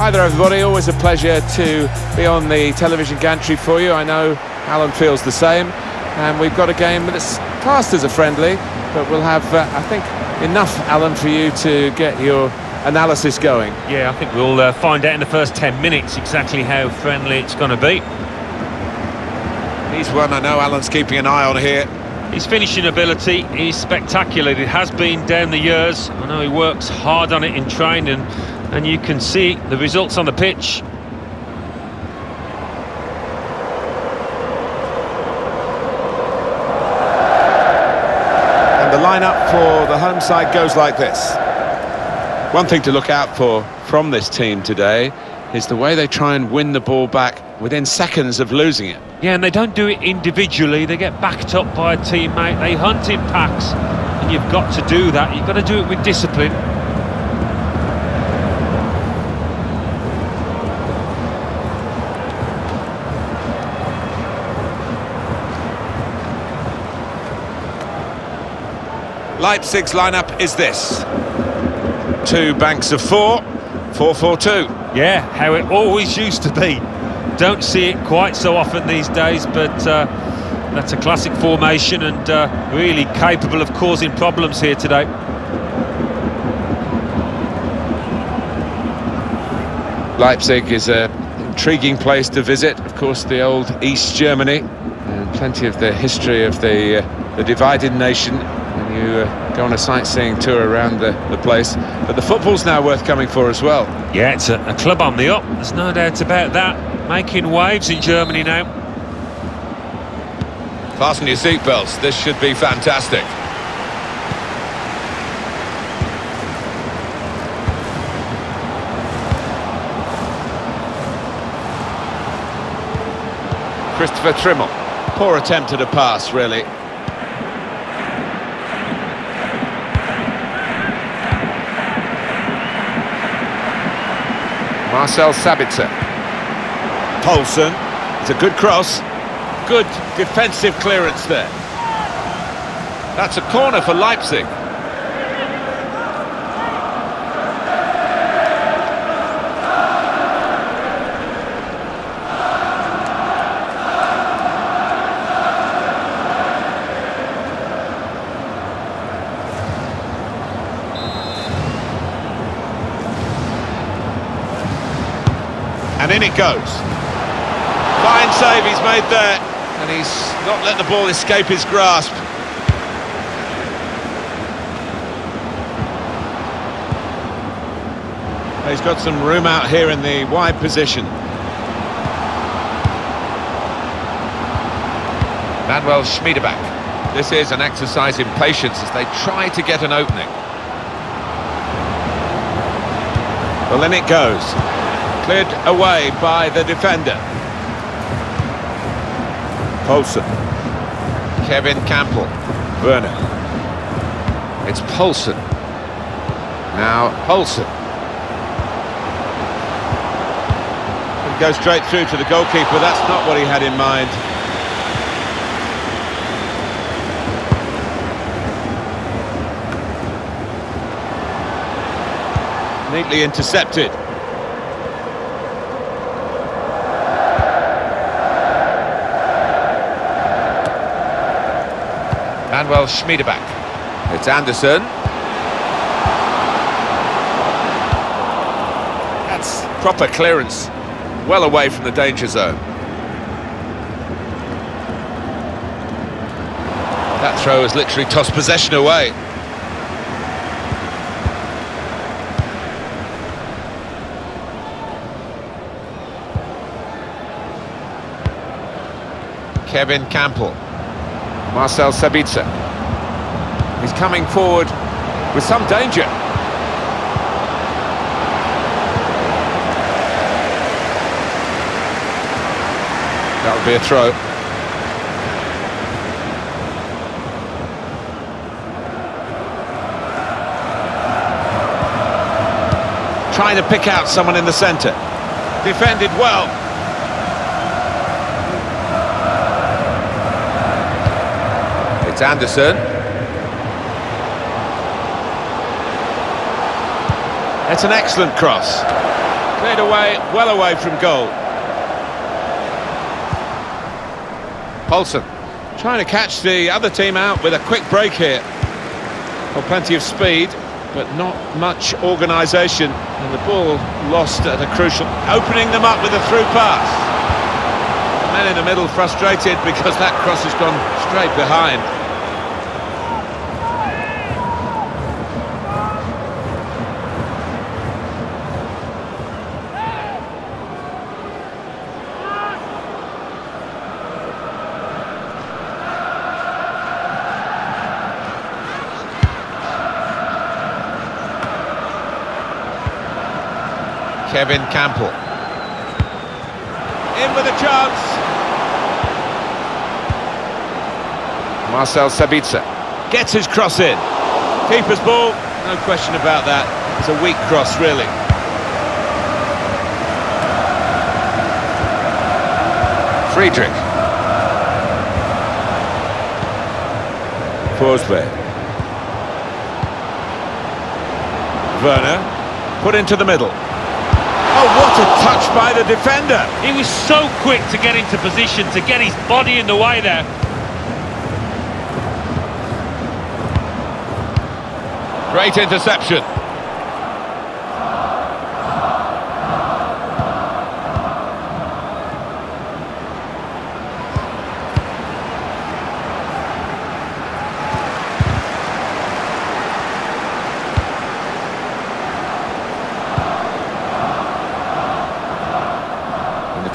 Hi there, everybody. Always a pleasure to be on the television gantry for you. I know Alan feels the same. And we've got a game that's classed as a friendly, but we'll have, uh, I think, enough, Alan, for you to get your analysis going. Yeah, I think we'll uh, find out in the first 10 minutes exactly how friendly it's going to be. He's one I know Alan's keeping an eye on here. His finishing ability is spectacular. It has been down the years. I know he works hard on it in training, and you can see the results on the pitch. And the lineup for the home side goes like this. One thing to look out for from this team today is the way they try and win the ball back within seconds of losing it. Yeah, and they don't do it individually. They get backed up by a teammate. They hunt in packs, and you've got to do that. You've got to do it with discipline. Leipzig's lineup is this. Two banks of four, 4-4-2. Yeah, how it always used to be. Don't see it quite so often these days, but uh, that's a classic formation and uh, really capable of causing problems here today. Leipzig is an intriguing place to visit. Of course, the old East Germany, and plenty of the history of the uh, the divided nation. And you uh, go on a sightseeing tour around the, the place. But the football's now worth coming for as well. Yeah, it's a, a club on the up. There's no doubt about that. Making waves in Germany now. Fasten your seatbelts, this should be fantastic. Christopher Trimmel. Poor attempt at a pass, really. Marcel Sabitzer. Poulsen. It's a good cross. Good defensive clearance there. That's a corner for Leipzig. In it goes. Fine save he's made there. And he's not let the ball escape his grasp. He's got some room out here in the wide position. Manuel Schmiedebach. This is an exercise in patience as they try to get an opening. Well, then it goes. Cleared away by the defender. Poulsen. Kevin Kampl. Werner. It's Poulsen. Now Poulsen. He goes straight through to the goalkeeper. That's not what he had in mind. Neatly intercepted. Manuel Schmiedebach. It's Anderson. That's proper clearance. Well away from the danger zone. That throw has literally tossed possession away. Kevin Kampl. Marcel Sabitzer. He's coming forward with some danger. That would be a throw. Trying to pick out someone in the centre. Defended well. It's Anderson. It's an excellent cross. Cleared away, well away from goal. Poulsen trying to catch the other team out with a quick break here. Well, plenty of speed, but not much organisation. And the ball lost at a crucial... Opening them up with a through pass. The man in the middle frustrated because that cross has gone straight behind. Kevin Kampl. In with a chance. Marcel Sabitzer gets his cross in. Keeper's ball, no question about that. It's a weak cross, really. Friedrich. Forsberg. Werner, put into the middle. Oh, what a touch by the defender! He was so quick to get into position, to get his body in the way there. Great interception.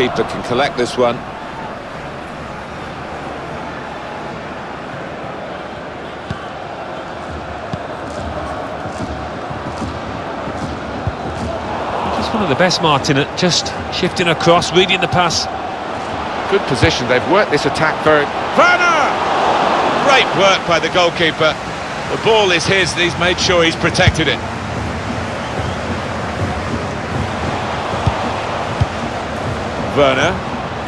Keeper can collect this one. Just one of the best, Martin, at just shifting across, reading the pass. Good position, they've worked this attack very... Werner! Great work by the goalkeeper. The ball is his, he's made sure he's protected it. Werner.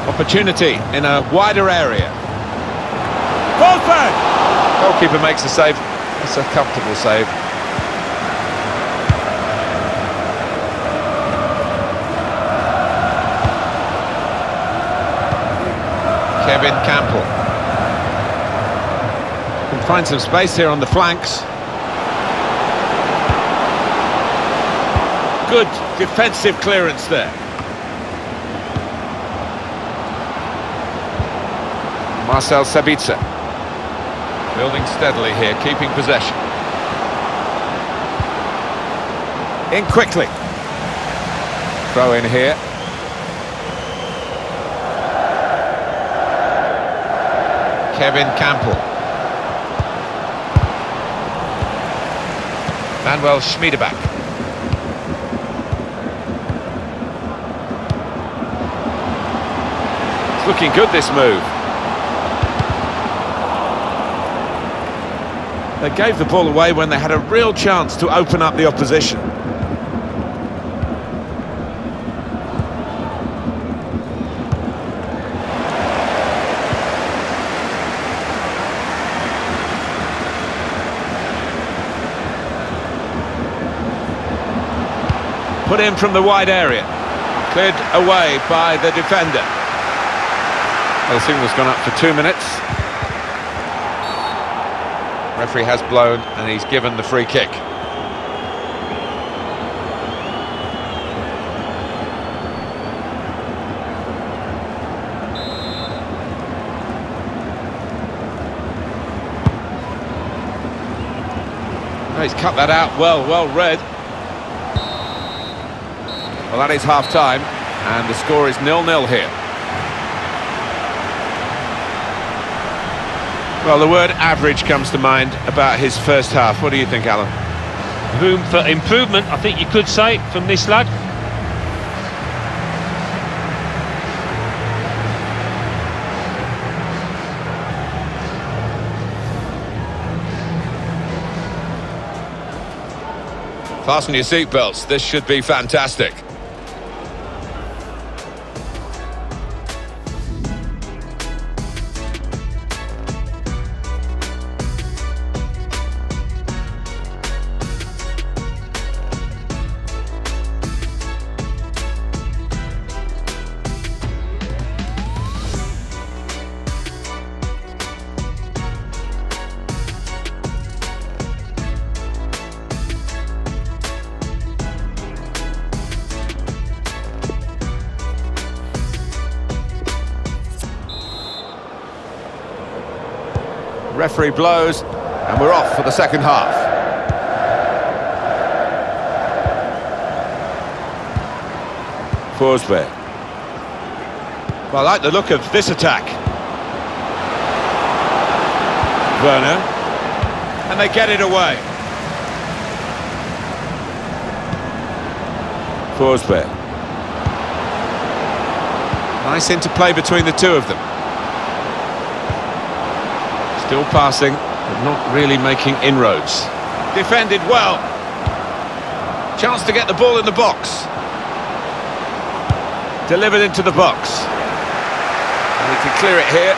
Opportunity in a wider area. Forsberg! Goalkeeper makes the save. It's a comfortable save. Kevin Kampl. Can find some space here on the flanks. Good defensive clearance there. Marcel Sabitzer. Building steadily here, keeping possession. In quickly. Throw in here. Kevin Kampl. Manuel Schmiedebach. It's looking good, this move. They gave the ball away when they had a real chance to open up the opposition. Put in from the wide area. Cleared away by the defender. The signal's gone up for two minutes. Referee has blown and he's given the free kick. He's cut that out well, well read. Well, that is half-time, and the score is nil-nil here. Well, the word average comes to mind about his first half. What do you think, Alan? Room for improvement, I think you could say, from this lad. Fasten your seatbelts. This should be fantastic. Referee blows, and we're off for the second half. Forsberg. Well, I like the look of this attack. Werner. And they get it away. Forsberg. Nice interplay between the two of them. Still passing, but not really making inroads. Defended well. Chance to get the ball in the box. Delivered into the box. And he can clear it here.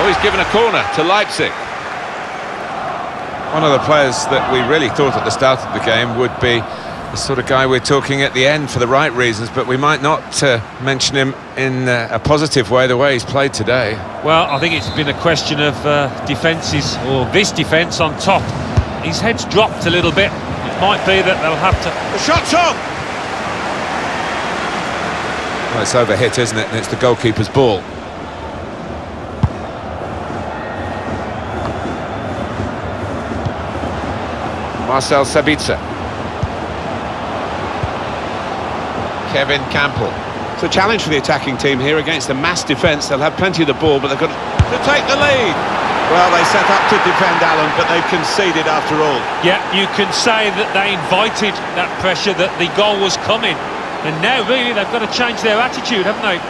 Oh, he's given a corner to Leipzig. One of the players that we really thought at the start of the game would be the sort of guy we're talking at the end for the right reasons, but we might not uh, mention him in uh, a positive way, the way he's played today. Well, I think it's been a question of uh, defences, or this defence on top. His head's dropped a little bit. It might be that they'll have to... The shot's on! Well, it's overhit, isn't it? And it's the goalkeeper's ball. Marcel Sabitzer. Kevin Kampl. It's a challenge for the attacking team here against a mass defence. They'll have plenty of the ball, but they've got to take the lead. Well, they set up to defend Alan, but they've conceded after all. Yeah, you can say that they invited that pressure, that the goal was coming. And now, really, they've got to change their attitude, haven't they?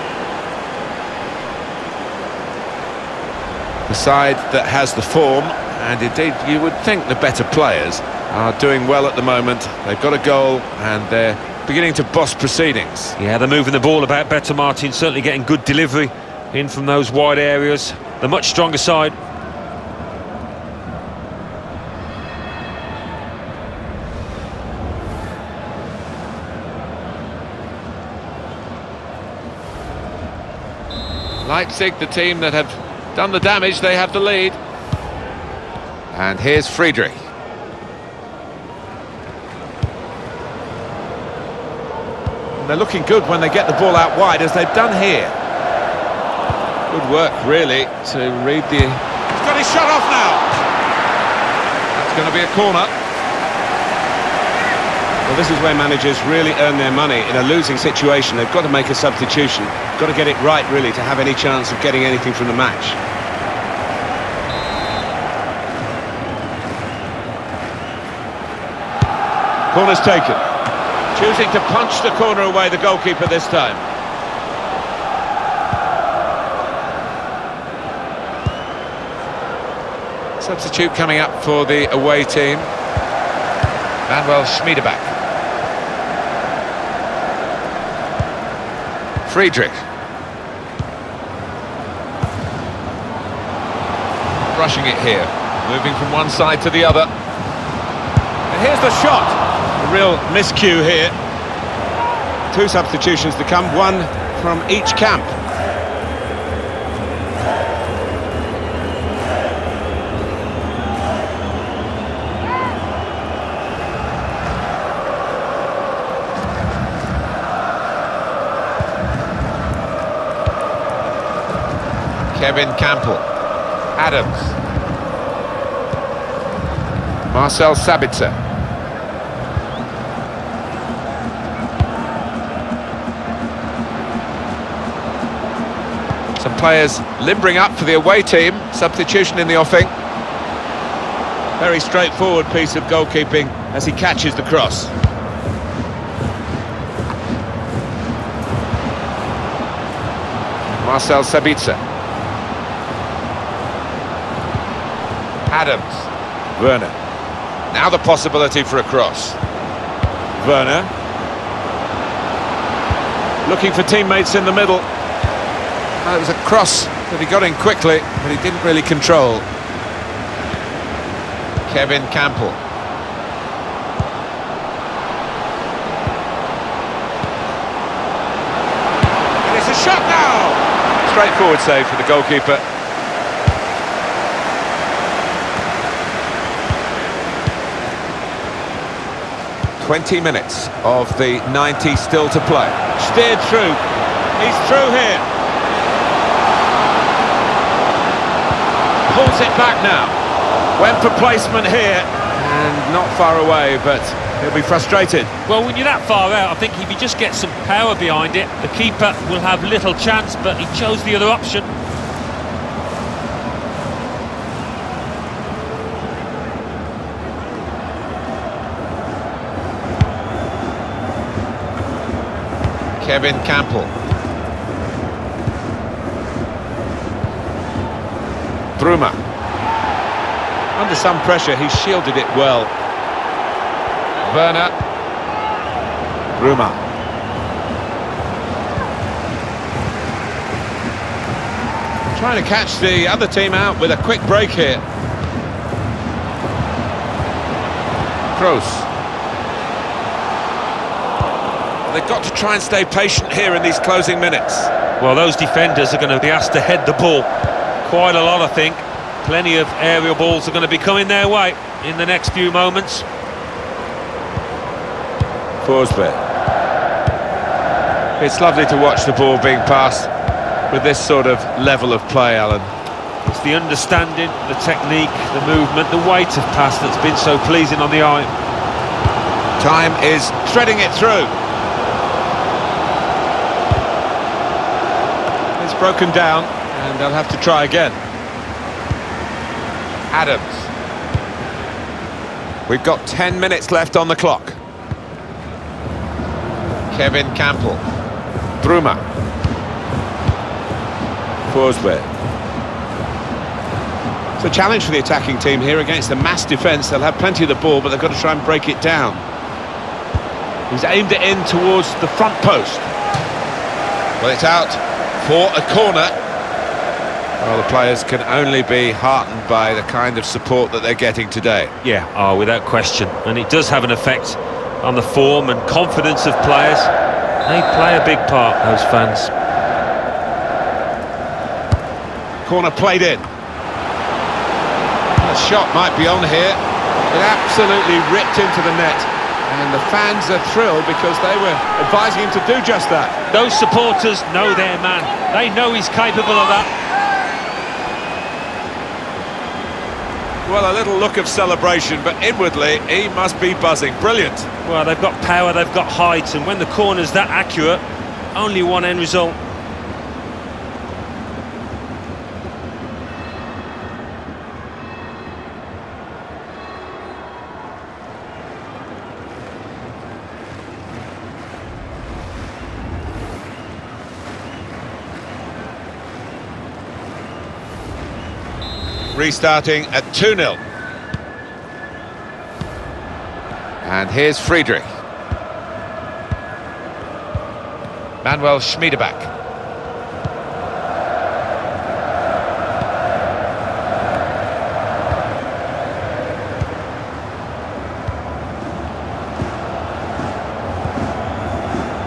The side that has the form, and indeed you would think the better players, are doing well at the moment. They've got a goal, and they're beginning to boss proceedings. Yeah, they're moving the ball about better, Martin. Certainly getting good delivery in from those wide areas. The much stronger side. Leipzig, the team that have done the damage, they have the lead. And here's Friedrich. They're looking good when they get the ball out wide, as they've done here. Good work, really, to read the... He's got his shot off now! That's going to be a corner. Well, this is where managers really earn their money. In a losing situation, they've got to make a substitution. Got to get it right, really, to have any chance of getting anything from the match. Corner's taken. Choosing to punch the corner away, the goalkeeper this time. Substitute coming up for the away team. Manuel Schmiedebach. Friedrich. Rushing it here. Moving from one side to the other. And here's the shot. Real miscue here. Two substitutions to come, one from each camp. Kevin Kampl. Adams. Marcel Sabitzer. Players limbering up for the away team. Substitution in the offing. Very straightforward piece of goalkeeping as he catches the cross. Marcel Sabitzer. Adams. Werner. Now the possibility for a cross. Werner. Looking for teammates in the middle. Uh, it was a cross that he got in quickly, but he didn't really control. Kevin Kampl. And it's a shot now! Straightforward save for the goalkeeper. Twenty minutes of the 90 still to play. Steered through. He's through here. Pulls it back now. Went for placement here, and not far away, but he'll be frustrated. Well, when you're that far out, I think if you just get some power behind it, the keeper will have little chance, but he chose the other option. Kevin Kampl. Bruma. Under some pressure, he shielded it well. Werner. Bruma. Trying to catch the other team out with a quick break here. Kroos. They've got to try and stay patient here in these closing minutes. Well, those defenders are going to be asked to head the ball quite a lot, I think. Plenty of aerial balls are going to be coming their way in the next few moments. Forsberg. It's lovely to watch the ball being passed with this sort of level of play, Alan. It's the understanding, the technique, the movement, the weight of pass that's been so pleasing on the eye. Time is threading it through. It's broken down, and they'll have to try again. Adams. We've got 10 minutes left on the clock. Kevin Kampl. Bruma. Forsberg. It's a challenge for the attacking team here against the mass defence. They'll have plenty of the ball, but they've got to try and break it down. He's aimed it in towards the front post. Well, it's out for a corner. Well, the players can only be heartened by the kind of support that they're getting today. Yeah, oh, without question. And it does have an effect on the form and confidence of players. They play a big part, those fans. Corner played in. The shot might be on here. It absolutely ripped into the net. And the fans are thrilled because they were advising him to do just that. Those supporters know their man. They know he's capable of that. Well, a little look of celebration, but inwardly he must be buzzing. Brilliant. Well, they've got power, they've got height, and when the corner's that accurate, only one end result. Restarting at 2-0. And here's Friedrich. Manuel Schmiedebach.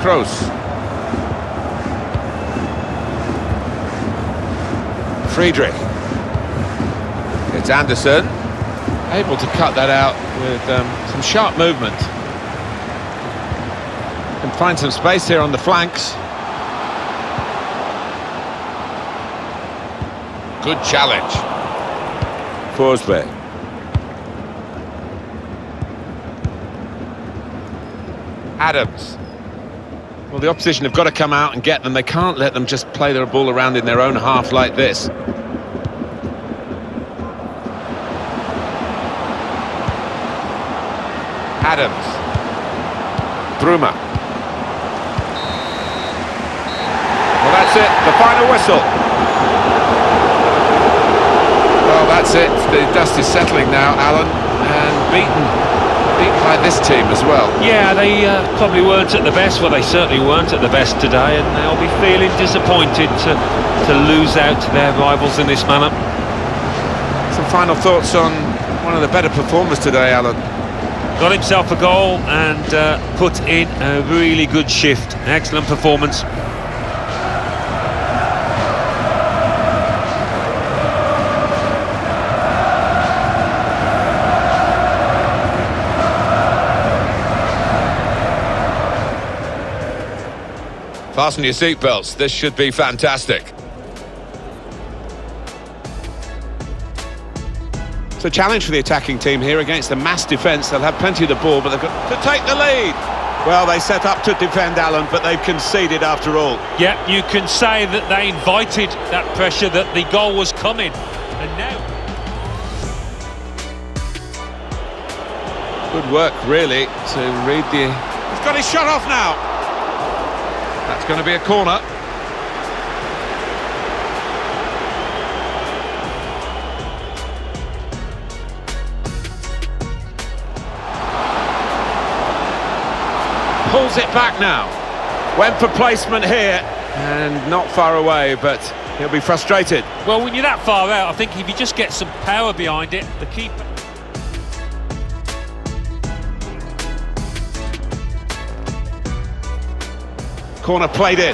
Kroos. Friedrich. It's Anderson, able to cut that out with um, some sharp movement. Can find some space here on the flanks. Good challenge. Forsberg. Adams. Well, the opposition have got to come out and get them. They can't let them just play their ball around in their own half like this. Adams. Bruma. Well, that's it. The final whistle. Well, that's it. The dust is settling now, Alan. And beaten. Beaten by this team as well. Yeah, they uh, probably weren't at the best. Well, they certainly weren't at the best today, and they'll be feeling disappointed to, to lose out to their rivals in this manner. Some final thoughts on one of the better performers today, Alan. Got himself a goal and uh, put in a really good shift. Excellent performance. Fasten your seatbelts. This should be fantastic. It's a challenge for the attacking team here against the mass defence. They'll have plenty of the ball, but they've got to take the lead. Well, they set up to defend Alan, but they've conceded after all. Yeah, you can say that they invited that pressure, that the goal was coming. And now... Good work, really, to read the... He's got his shot off now. That's going to be a corner. Pulls it back now. Went for placement here, and not far away, but he'll be frustrated. Well, when you're that far out, I think if you just get some power behind it, the keeper... Corner played in.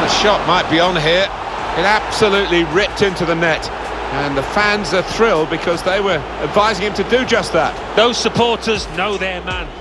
The shot might be on here. It absolutely ripped into the net. And the fans are thrilled because they were advising him to do just that. Those supporters know their man.